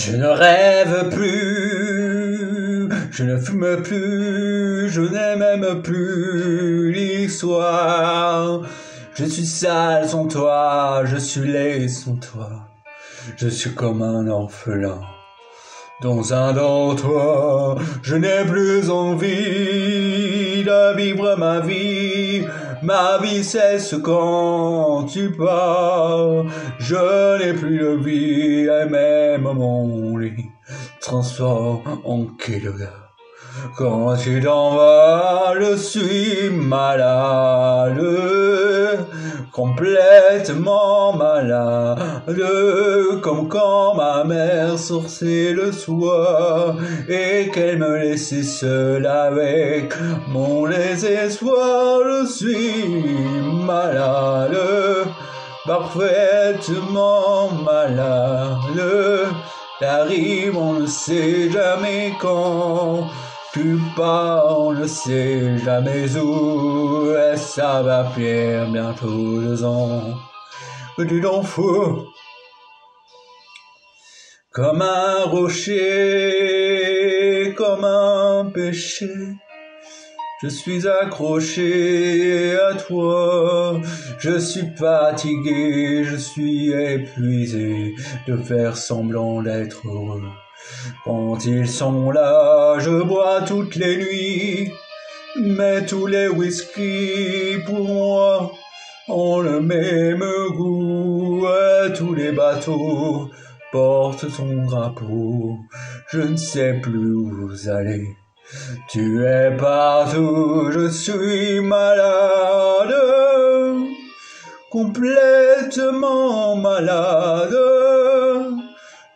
Je ne rêve plus, je ne fume plus, je n'ai même plus l'histoire. Je suis sale sans toi, je suis laid sans toi. Je suis comme un orphelin. Dans un dortoir, je n'ai plus envie de vivre ma vie. Ma vie cesse quand tu pars. Je n'ai plus de vie et même mon lit transforme en gare. Quand tu t'en vas, je suis malade, complètement malade, comme quand ma mère sortait le soir et qu'elle me laissait seule avec mon désespoir. Je suis malade, parfaitement malade. T'arrives, on ne sait jamais quand. Tu pars, on ne sait jamais où, et ça va bientôt deux ans. Tu t'en fous. Comme un rocher, comme un péché, je suis accroché à toi, je suis fatigué, je suis épuisé de faire semblant d'être heureux. Quand ils sont là, je bois toutes les nuits, mais tous les whisky pour moi ont le même goût. Et tous les bateaux portent ton drapeau, je ne sais plus où vous allez. Tu es partout, je suis malade, complètement malade.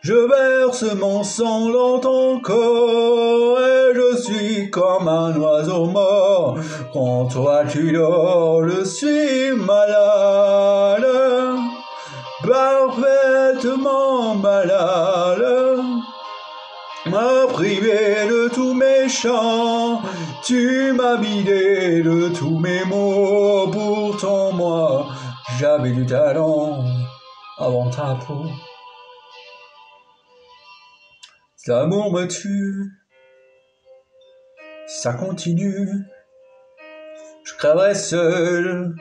Je verse mon sang dans ton corps et je suis comme un oiseau mort. Quand toi tu dors, je suis malade, privé de tous mes chants, tu m'as vidé de tous mes mots. Pourtant moi, j'avais du talent avant ta peau. L'amour me tue, ça continue. Je crèverai seul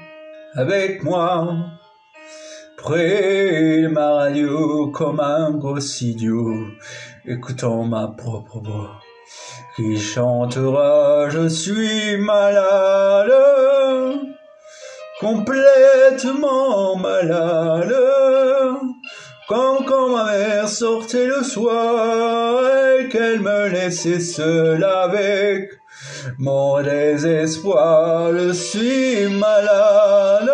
avec moi, près de ma radio comme un gros idiot, écoutant ma propre voix qui chantera Je suis malade, complètement malade. Quand, quand ma mère sortait le soir et qu'elle me laissait seule avec mon désespoir, je suis malade.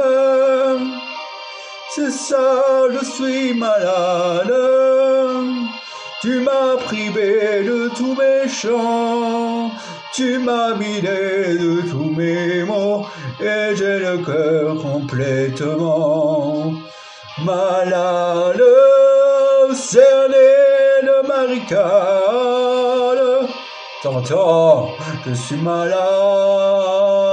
C'est ça, je suis malade. Tu m'as privé de tous mes chants, tu m'as vidé de tous mes mots, et j'ai le cœur complètement malade, cerné de barricade. T'entends, je suis malade.